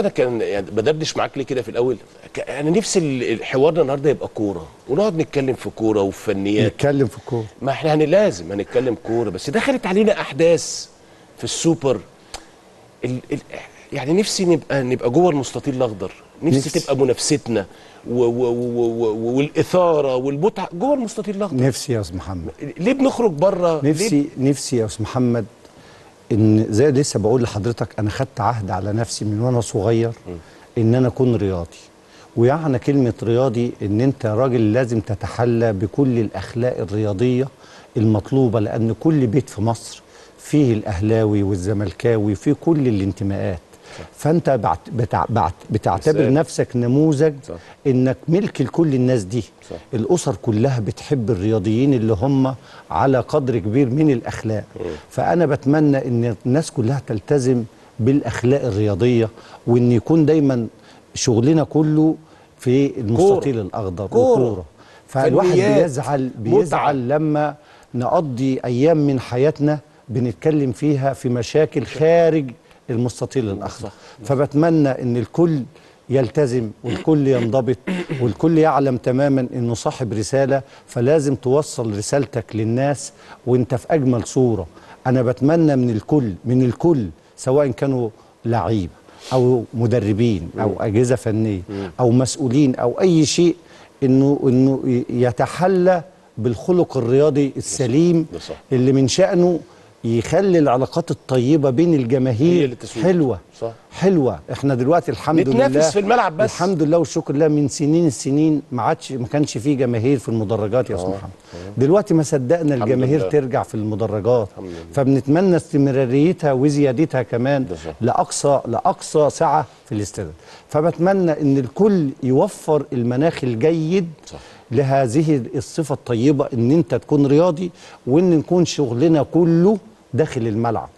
أنا كان يعني بدردش معاك ليه كده في الأول؟ أنا نفسي ال- الحوارنا النهارده يبقى كورة ونقعد نتكلم في كورة وفي فنيات نتكلم في الكوره ما إحنا هن لازم هنتكلم كورة بس دخلت علينا أحداث في السوبر. ال ال يعني نفسي نبقى نبقى جوه المستطيل الأخضر. نفسي, نفسي. تبقى منافستنا و و و و والإثارة والمتعة جوه المستطيل الأخضر. نفسي يا أستاذ محمد. ليه بنخرج بره نفسي نفسي يا أستاذ محمد إن زي لسه بقول لحضرتك أنا خدت عهد على نفسي من وأنا صغير إن أنا أكون رياضي. ويعني كلمة رياضي إن أنت راجل لازم تتحلى بكل الأخلاق الرياضية المطلوبة لأن كل بيت في مصر فيه الأهلاوي والزملكاوي فيه كل الانتماءات. فانت بعت بتع بعت بتعتبر مثال. نفسك نموذج صح. إنك ملك لكل الناس دي صح. الأسر كلها بتحب الرياضيين اللي هم على قدر كبير من الأخلاق فأنا بتمنى إن الناس كلها تلتزم بالأخلاق الرياضية وإن يكون دايما شغلنا كله في المستطيل الأخضر. وكورة فالواحد. بيزعل متعة. بيزعل لما نقضي أيام من حياتنا بنتكلم فيها في مشاكل خارج المستطيل الأخضر صح. فبتمنى إن الكل يلتزم والكل ينضبط والكل يعلم تماما إنه صاحب رسالة فلازم توصل رسالتك للناس وإنت في أجمل صورة أنا بتمنى من الكل من الكل سواء كانوا لعيبه أو مدربين أو أجهزة فنية أو مسؤولين أو أي شيء إنه إنه يتحلى بالخلق الرياضي السليم. اللي من شأنه يخلي العلاقات الطيبة بين هي الجماهير. حلوة صح. حلوة إحنا دلوقتي الحمد نتنافس لله في الملعب بس. الحمد لله والشكر لله من سنين السنين ما عادش ما كانش فيه جماهير في المدرجات يا أستاذ محمد دلوقتي ما صدقنا الجماهير لله. ترجع في المدرجات. فبنتمنى استمراريتها وزيادتها كمان. لاقصى لأقصى سعة في الاستاد فبتمنى إن الكل يوفر المناخ الجيد صح. لهذه الصفة الطيبة إن أنت تكون رياضي وإن نكون شغلنا كله داخل الملعب.